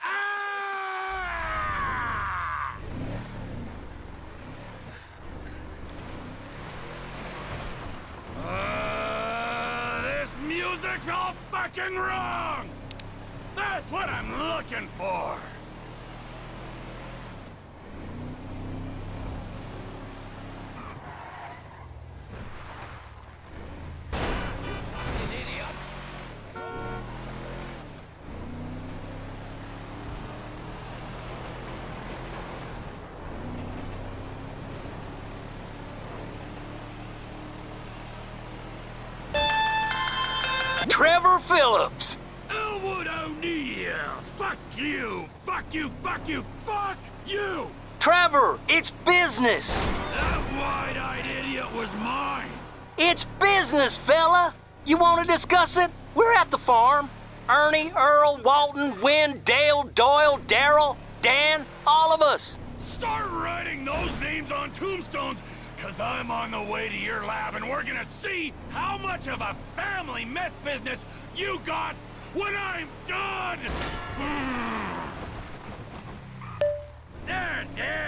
Ah! Uh, this music's all fucking wrong! That's what I'm looking for! Phillips. Elwood O'Neill! Fuck you! Fuck you! Fuck you! Fuck you! Trevor, it's business. That wide-eyed idiot was mine! It's business, fella. You want to discuss it? We're at the farm. Ernie, Earl, Walton, Wynn, Dale, Doyle, Daryl, Dan, all of us. Start writing those names on tombstones, cause I'm on the way to your lab and we're gonna see how much of a family meth business you got when I'm done! Hmm. They're dead,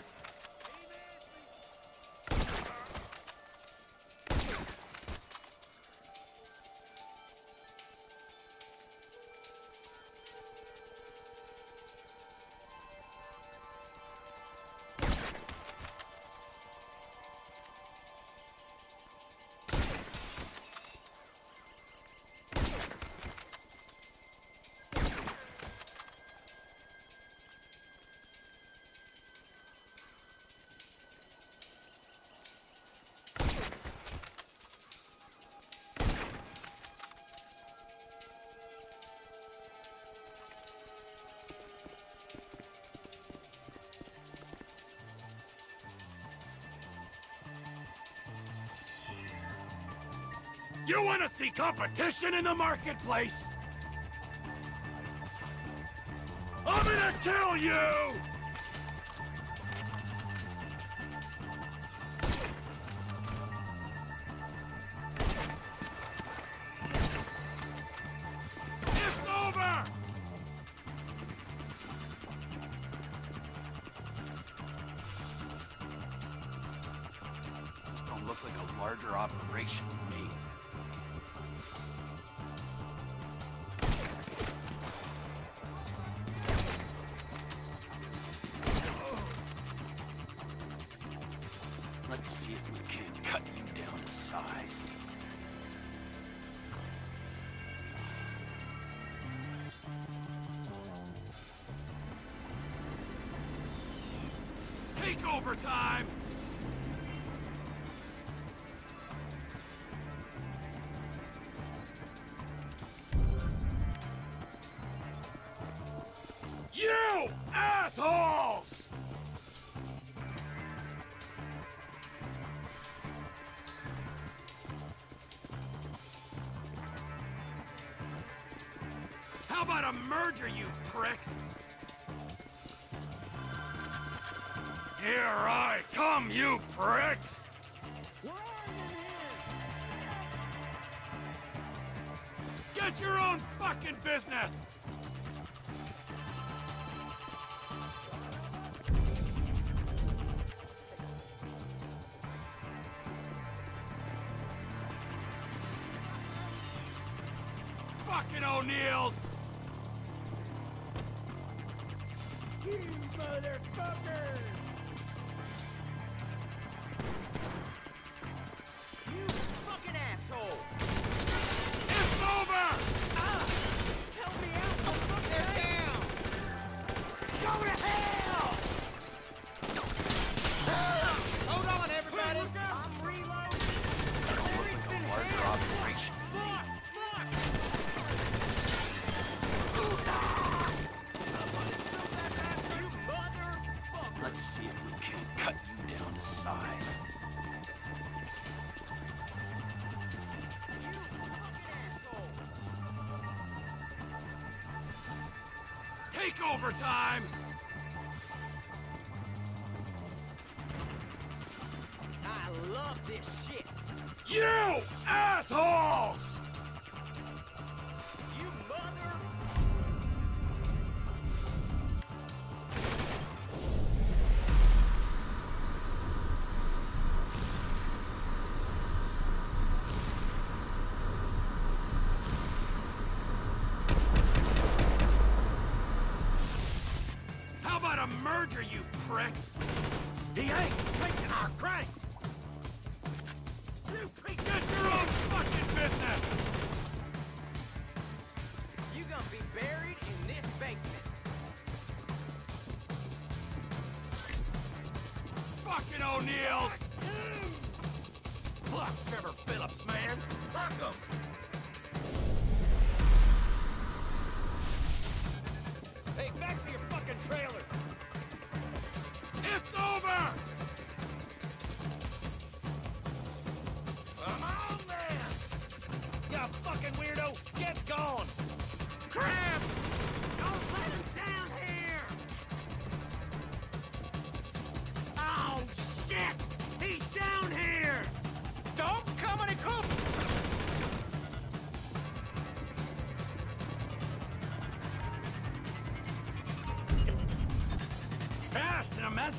You want to see competition in the marketplace? I'm gonna kill you! Time! You assholes! How about a merger, you prick? Here I come, you pricks! Get your own fucking business! Fucking O'Neills! Fucking Let's see if we can't cut you down to size. Take over time! I love this shit! You assholes! A you prick? He ain't taking our crank! You prick, get your own fucking business! You gonna be buried in this basement. Fucking O'Neills! Fuck Trevor Phillips, man! Fuck him!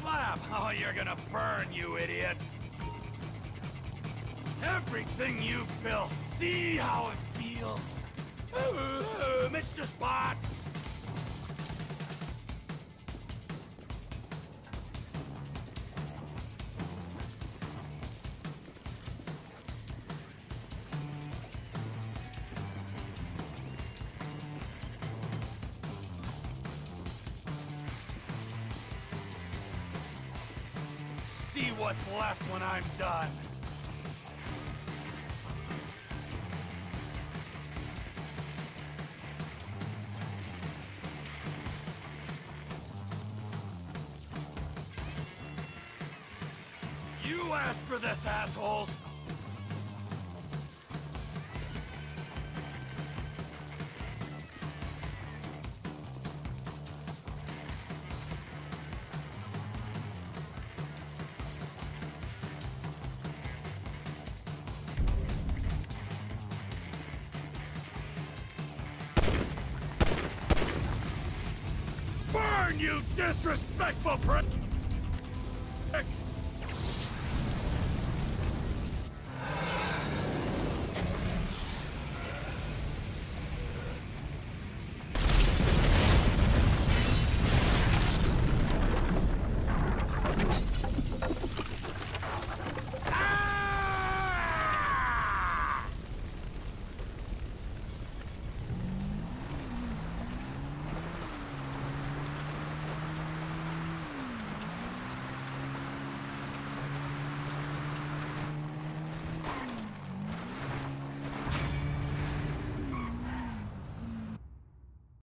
Lab! Oh, you're gonna burn, you idiots! Everything you've built, see how it feels? Mr. Spot! What's left when I'm done. You asked for this, assholes! You disrespectful pricks!